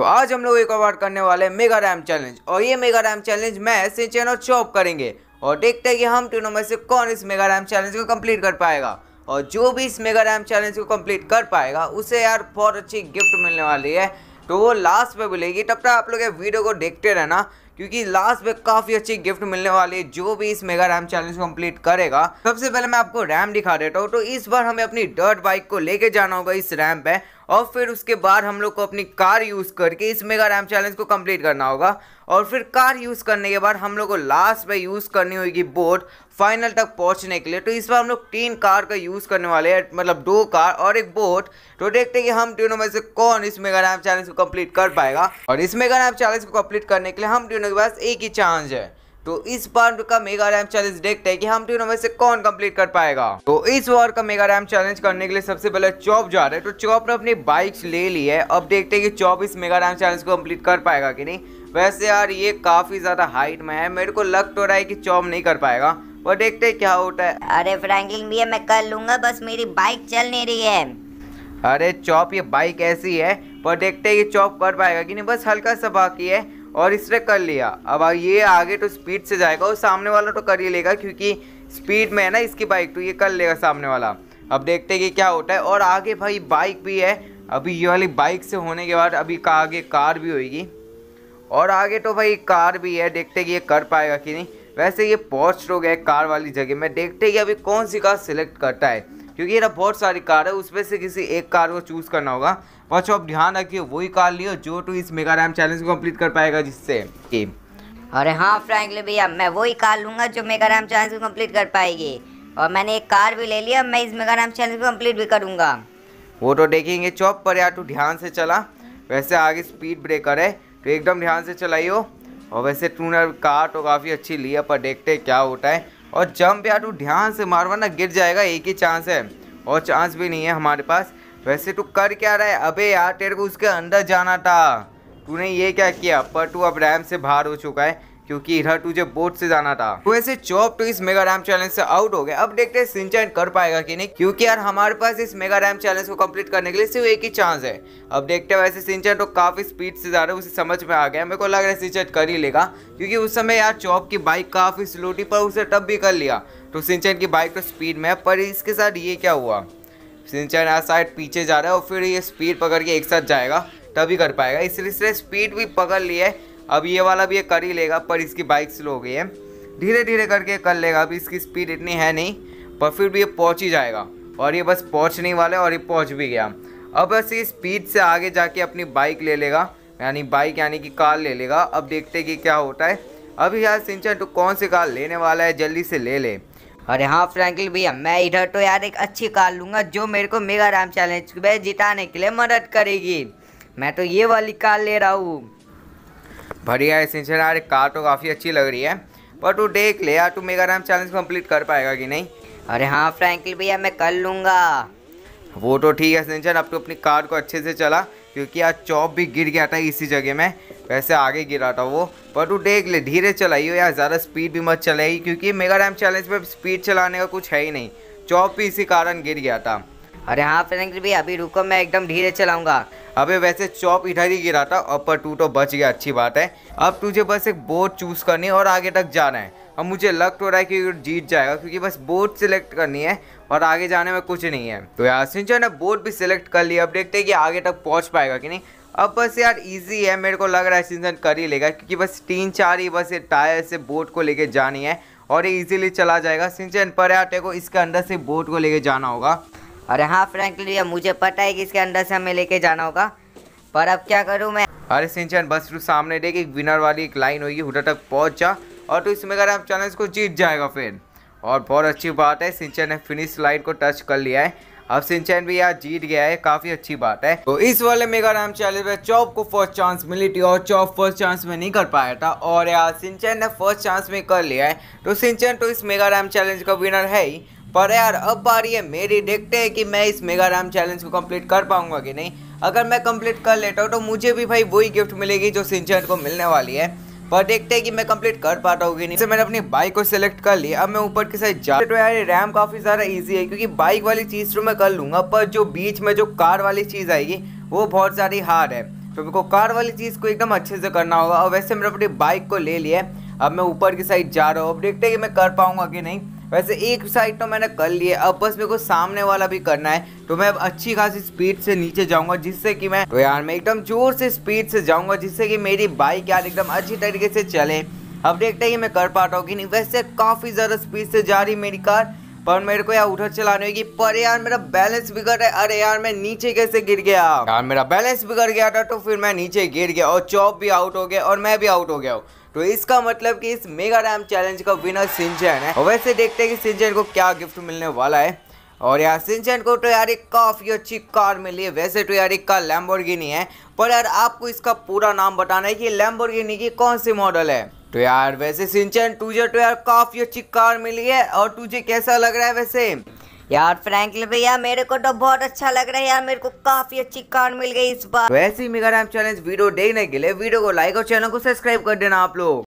तो आज हम लोग एक बार करने वाले हैं मेगा रैम चैलेंज। और ये मेगा रैम चैलेंज मैं सिंचन और चॉप करेंगे और देखते हैं कि हम तीनों में से कौन इस मेगा रैम चैलेंज को कंप्लीट कर पाएगा। और जो भी इस मेगा रैम चैलेंज को कंप्लीट कर पाएगा, उसे यार बहुत अच्छी गिफ्ट मिलने वाली है। तो वो लास्ट में मिलेगी तब तक आप लोग वीडियो को देखते रहना, क्योंकि लास्ट में काफ़ी अच्छी गिफ्ट मिलने वाली है जो भी इस मेगा रैम चैलेंज को कंप्लीट करेगा। सबसे पहले मैं आपको रैम दिखा देता हूँ तो इस बार हमें अपनी डर्ट बाइक को लेके जाना होगा इस रैम पे। और फिर उसके बाद हम लोग को अपनी कार यूज़ करके इस मेगा रैम चैलेंज को कंप्लीट करना होगा। और फिर कार यूज़ करने के बाद हम लोग को लास्ट में यूज़ करनी होगी बोट फाइनल तक पहुँचने के लिए। तो इस बार हम लोग तीन कार का यूज़ करने वाले हैं मतलब दो कार और एक बोट तो देखते हैं कि हम तीनों में से कौन इस मेगा रैम चैलेंज को कंप्लीट कर पाएगा। और इस मेगा रैम चैलेंज को कंप्लीट करने के लिए हम तीनों के पास एक ही चांस है। तो इस बार का मेगा रैम चैलेंज देखते हैं कि हम तीनों में से कौन कंप्लीट कर पाएगा। तो इस बार का मेगा रैम चैलेंज करने के लिए सबसे पहले चौप जा रहे हैं। तो चौप ने अपनी बाइक ले ली है। अब देखते हैं कि चौप इस मेगा रैम चैलेंज को कंप्लीट कर पाएगा कि नहीं। वैसे यार ये काफ़ी ज़्यादा हाइट में है। मेरे को लग तो रहा है कि चौप नहीं कर पाएगा। और देखते हैं क्या होता है। अरे फ्रैंकलिन भैया मैं कर लूँगा बस मेरी बाइक चल नहीं रही है। अरे चौप ये बाइक ऐसी है। पर देखते हैं कि चौप कर पाएगा कि नहीं। बस हल्का सा बाकी है। और इसने कर लिया। अब ये आगे तो स्पीड से जाएगा और सामने वाला तो कर ही लेगा क्योंकि स्पीड में है ना इसकी बाइक तो ये कर लेगा सामने वाला। अब देखते हैं कि क्या होता है। और आगे भाई बाइक भी है। अभी ये वाली बाइक से होने के बाद अभी का आगे कार भी होगी और आगे तो भाई कार भी है। देखते कि ये कर पाएगा कि नहीं। वैसे ये पहुँच हो गया कार वाली जगह। में देखते कि अभी कौन सी कार सिलेक्ट करता है। क्योंकि ये बहुत सारी कार है उसमें से किसी एक कार को चूज़ करना होगा। बच्चों अब ध्यान रखिए वही कार लियो जो तो इस मेगा रैम चैलेंज को कंप्लीट कर पाएगा जिससे। कि अरे हाँ फ्रैंकलिन भैया मैं वही कार लूँगा जो मेगा रैम चैलेंज को कंप्लीट कर पाएगी। और मैंने एक कार भी ले लिया मैं इस मेगा रैम चैलेंज को कंप्लीट भी करूँगा। वो तो देखेंगे चौप पर यार तू ध्यान से चला। वैसे आगे स्पीड ब्रेकर है तो एकदम ध्यान से चलाइयो। और वैसे टूनर कार तो काफ़ी अच्छी ली है पर देखते क्या होता है। और जंप यार तू ध्यान से मारवा ना गिर जाएगा, एक ही चांस है। और चांस भी नहीं है हमारे पास। वैसे तू कर क्या रहा है? अबे यार, तेरे को उसके अंदर जाना था। तूने ये क्या किया? पर तू अब रैम से बाहर हो चुका है। क्योंकि इधर तुझे बोट से जाना था तो वैसे चॉप तो इस मेगा रैम चैलेंज से आउट हो गया। अब देखते हैं सिंचन कर पाएगा कि नहीं, क्योंकि यार हमारे पास इस मेगा रैम चैलेंज को कंप्लीट करने के लिए सिर्फ़ एक ही चांस है। अब देखते हैं वैसे सिंचन तो काफ़ी स्पीड से जा रहा है, उसे समझ में आ गया। मेरे को लग रहा है सिंचन कर ही लेगा, क्योंकि उस समय यार चॉप की बाइक काफ़ी स्लो थी, पर उसे तब भी कर लिया। तो सिंचन की बाइक तो स्पीड में है, पर इसके साथ ये क्या हुआ? सिंचन आज साइड पीछे जा रहा है और फिर ये स्पीड पकड़ के एक साथ जाएगा, तभी कर पाएगा। इसलिए स्पीड भी पकड़ ली है अब ये वाला भी ये कर ही लेगा, पर इसकी बाइक स्लो हो गई है। धीरे धीरे करके कर लेगा, अभी इसकी स्पीड इतनी है नहीं, पर फिर भी ये पहुँच ही जाएगा। और ये बस पहुँचने वाला है और ये पहुँच भी गया। अब बस ये स्पीड से आगे जाके अपनी बाइक ले लेगा, यानी बाइक यानी कि कार ले लेगा। अब देखते कि क्या होता है। अभी यार सिंचन तो कौन सी कार लेने वाला है? जल्दी से ले ले। अरे हाँ फ्रैंकलिन भैया, मैं इधर तो यार एक अच्छी कार लूँगा, जो मेरे को मेगा राम चैलेंज में जिताने के लिए मदद करेगी। मैं तो ये वाली कार ले रहा हूँ। बढ़िया है सिंचन यार कार तो काफ़ी अच्छी लग रही है। पर तू देख ले यार तू मेगा राम चैलेंज कंप्लीट कर पाएगा कि नहीं? अरे हाँ फ्रैंकलिन भैया मैं कर लूँगा। वो तो ठीक है सिंचन अब तो अपनी कार को अच्छे से चला क्योंकि आज चौप भी गिर गया था इसी जगह में वैसे आगे गिरा था वो। पर तू देख ले धीरे चलाइयो यार ज़्यादा स्पीड भी मत चलाई क्योंकि मेगा रैम चैलेंज में स्पीड चलाने का कुछ है ही नहीं। चौप भी इसी कारण गिर गया था। अरे हाँ फ्रेंक भी, अभी रुको, मैं एकदम धीरे चलाऊँगा। अबे, वैसे चौप इधर ही गिरा था और पर टू तो बच गया, अच्छी बात है। अब तुझे बस एक बोट चूज़ करनी है और आगे तक जाना है। अब मुझे लग तो रहा है कि जीत जाएगा, क्योंकि बस बोट सिलेक्ट करनी है और आगे जाने में कुछ नहीं है। तो यार सिंचन ने बोट भी सिलेक्ट कर लिया, अब देखते हैं कि आगे तक पहुँच पाएगा कि नहीं। अब बस यार इजी है, मेरे को लग रहा है सिंचन कर ही लेगा, क्योंकि बस तीन चार ही बस ये टायर से बोट को लेके जानी है और ये इजीली चला जाएगा। सिंचन पर यार को इसके अंदर से बोट को लेके जाना होगा। अरे हाँ फ्रेंकली मुझे पता है कि इसके अंदर से हमें लेके जाना होगा। पर अब क्या करूँ मैं? अरे सिंचन, बस तू सामने देख, एक विनर वाली एक लाइन होगी उधर तक पहुँच। जा और तो इसमें अगर आप चैलेंज को जीत जाएगा फिर। और बहुत अच्छी बात है, सिंचन ने फिनिश लाइन को टच कर लिया है। अब सिंचन भी यार जीत गया है, काफ़ी अच्छी बात है। तो इस वाले मेगा रैम चैलेंज में चौप को फ़र्स्ट चांस मिली थी और चौप फ़र्स्ट चांस में नहीं कर पाया था। और यार, सिंचन ने फ़र्स्ट चांस में कर लिया है। तो सिंचन तो इस मेगा रैम चैलेंज का विनर है ही पर यार, अब बारी है मेरी, देखते हैं कि मैं इस मेगा रैम चैलेंज को कंप्लीट कर पाऊँगा कि नहीं। अगर मैं कंप्लीट कर लेता हूँ तो मुझे भी भाई वही गिफ्ट मिलेगी जो सिंचन को मिलने वाली है। पर देखते हैं कि मैं कंप्लीट कर पाता हूँ कि नहीं। मैंने अपनी बाइक को सिलेक्ट कर लिया, अब मैं ऊपर के साइड जा तो यार रैम काफ़ी ज़्यादा ईजी है, क्योंकि बाइक वाली चीज़ तो मैं कर लूँगा, पर जो बीच में जो कार वाली चीज़ आएगी, वो बहुत सारी हार्ड है। तो मेरे को कार वाली चीज़ को एकदम अच्छे से करना होगा। और वैसे मैंने अपनी बाइक को ले लिया अब मैं ऊपर की साइड जा रहा हूँ। अब देखते हैं कि मैं कर पाऊँगा कि नहीं। वैसे एक साइड तो मैंने कर लिया अब बस मेरे को सामने वाला भी करना है तो मैं अब अच्छी खासी स्पीड से नीचे जाऊँगा, जिससे कि मैं तो यार, मैं एकदम ज़ोर से स्पीड से जाऊँगा, जिससे कि मेरी बाइक यार एकदम अच्छी तरीके से चले। अब देखते हैं मैं कर पाता हूँ कि नहीं। वैसे काफ़ी ज़्यादा स्पीड से जा रही मेरी कार पर मेरे को यार उधर चलाने होगी। पर यार, मेरा बैलेंस बिगड़ है। अरे यार, मैं नीचे कैसे गिर गया? यार, मेरा बैलेंस बिगड़ गया था तो फिर मैं नीचे गिर गया और चौप भी आउट हो गया और मैं भी आउट हो गया हूँ। तो इसका मतलब कि इस मेगा रैम चैलेंज का विनर सिंचन है। और वैसे देखते हैं कि सिंचन को क्या गिफ्ट मिलने वाला है। और यार सिंचन को तो यार एक काफ़ी अच्छी कार मिली है। वैसे तो यार एक कार लैम्बोर्गिनी है। पर यार, आपको इसका पूरा नाम बताना है कि लैम्बोर्गिनी की कौन सी मॉडल है? तो यार, वैसे सिंचन तुझे तो यार काफ़ी अच्छी कार मिली है। और तुझे कैसा लग रहा है वैसे? यार फ्रैंकलिन भैया, मेरे को तो बहुत अच्छा लग रहा है यार, मेरे को काफ़ी अच्छी कार मिल गई इस बार। वैसे ही मेगा रैम चैलेंज वीडियो देखने के लिए वीडियो को लाइक और चैनल को सब्सक्राइब कर देना आप लोग।